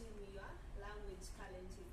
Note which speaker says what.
Speaker 1: New Year language calendar.